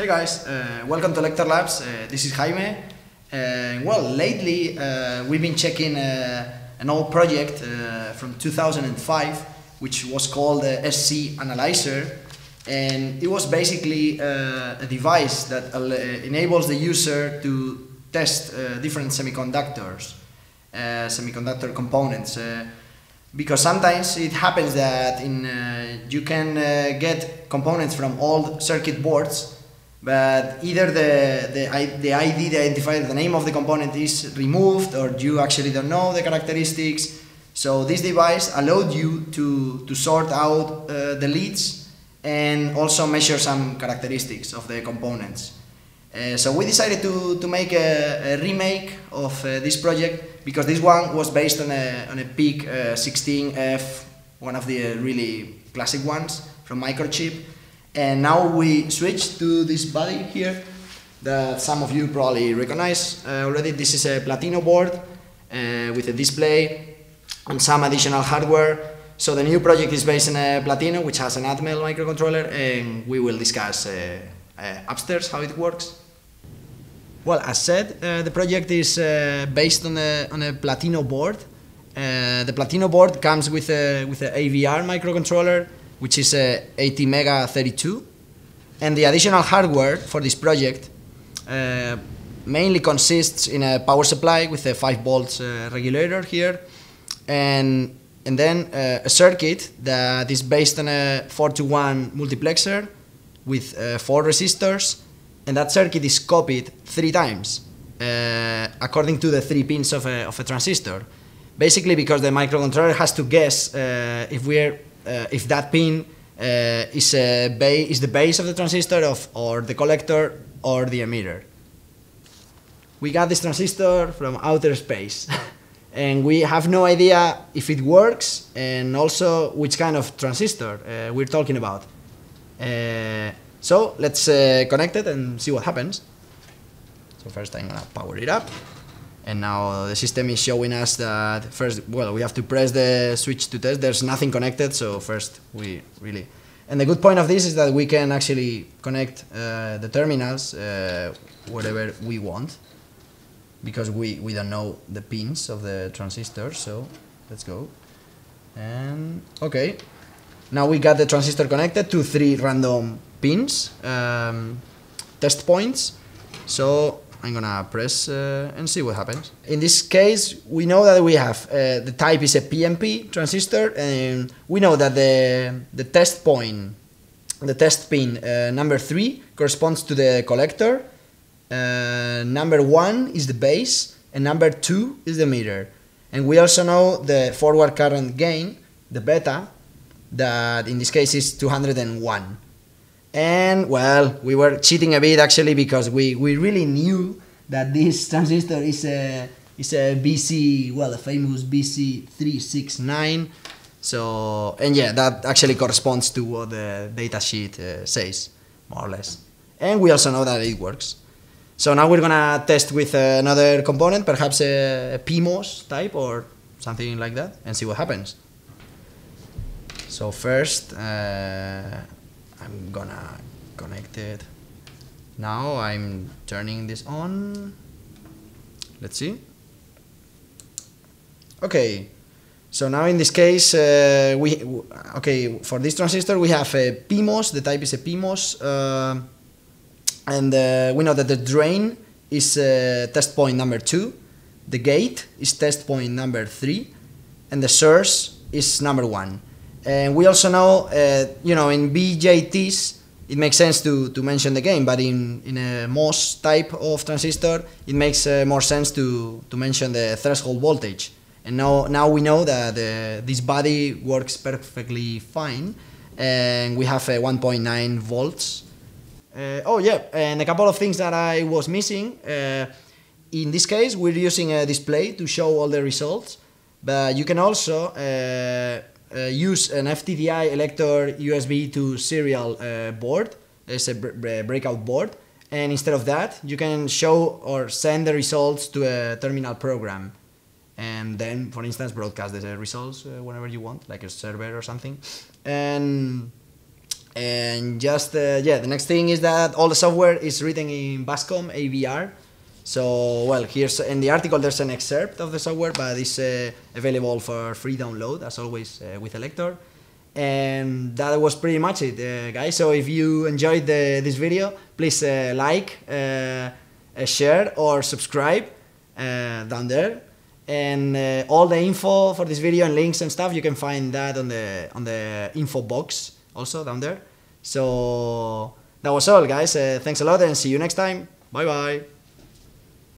Hey guys, uh, welcome to Elektor Labs. Uh, this is Jaime. Uh, well, lately uh, we've been checking uh, an old project uh, from 2005 which was called the SC Analyzer and it was basically a device that enables the user to test different semiconductors, semiconductor components. Because sometimes it happens that in you can get components from old circuit boards but either the, the, the ID, the identifier, the name of the component is removed or you actually don't know the characteristics. So this device allowed you to, to sort out uh, the leads and also measure some characteristics of the components. Uh, so we decided to, to make a, a remake of uh, this project because this one was based on a, on a PIC uh, 16F, one of the really classic ones from Microchip. And now we switch to this body here that some of you probably recognize uh, already. This is a Platino board uh, with a display and some additional hardware. So the new project is based on a Platino, which has an Atmel microcontroller, and we will discuss uh, uh, upstairs how it works. Well, as said, uh, the project is uh, based on a, on a Platino board. The Platino board comes with a with an AVR microcontroller, which is a ATmega 32, and the additional hardware for this project uh, mainly consists in a power supply with a 5 volts uh, regulator here, and and then uh, a circuit that is based on a 4 to 1 multiplexer with uh, four resistors, and that circuit is copied three times uh, according to the three pins of a, of a transistor. Basically, because the microcontroller has to guess uh, if we're uh, if that pin uh, is a ba- is the base of the transistor of or the collector or the emitter. We got this transistor from outer space. and we have no idea if it works and also which kind of transistor uh, we're talking about. Uh, so let's uh, connect it and see what happens. So first I'm gonna power it up. And now the system is showing us that first, well, we have to press the switch to test. There's nothing connected, so first we really. And the good point of this is that we can actually connect uh, the terminals uh, wherever we want because we, we don't know the pins of the transistor. So let's go. And okay, now we got the transistor connected to three random pins, um, test points. So I'm gonna press uh, and see what happens. In this case, we know that we have uh, the type is a PNP transistor, and we know that the the test point, the test pin uh, number three corresponds to the collector. Uh, number one is the base, and number two is the emitter. And we also know the forward current gain, the beta, that in this case is 201 and well we were cheating a bit actually because we, we really knew that this transistor is a is a BC well a famous BC 369 so and yeah that actually corresponds to what the datasheet uh, says more or less. And we also know that it works. So now we're gonna test with another component perhaps a, a PMOS type or something like that and see what happens. So first uh, I'm gonna connect it. Now I'm turning this on. Let's see. Okay, so now in this case, uh, we okay for this transistor we have a PMOS. The type is a PMOS, uh, and uh, we know that the drain is uh, test point number two, the gate is test point number three, and the source is number one. And we also know, uh, you know, in BJTs, it makes sense to, to mention the gain, but in, in a MOS type of transistor, it makes uh, more sense to, to mention the threshold voltage. And now, now we know that uh, this body works perfectly fine, and we have a 1.9 volts. Uh, oh yeah, and a couple of things that I was missing. Uh, in this case, we're using a display to show all the results, but you can also uh, uh, use an FTDI Elektor USB to serial uh, board. It's a br- br- breakout board, and instead of that, you can show or send the results to a terminal program, and then, for instance, broadcast the results uh, whenever you want, like a server or something. And And just uh, yeah, the next thing is that all the software is written in Bascom AVR. So well, here's in the article there's an excerpt of the software, but it's uh, available for free download as always uh, with Elektor. And that was pretty much it, uh, guys. So if you enjoyed the, this video, please uh, like, uh, uh, share, or subscribe down there. And all the info for this video and links and stuff you can find that on the on the info box also down there. So that was all guys. Thanks a lot and see you next time. Bye bye